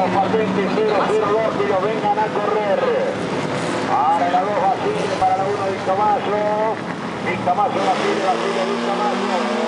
los patentes 002 que los vengan a correr. Para la 2 Basile, para la 1 Víctor Mayo. Víctor Mayo, Basile, Basile, Víctor Mayo.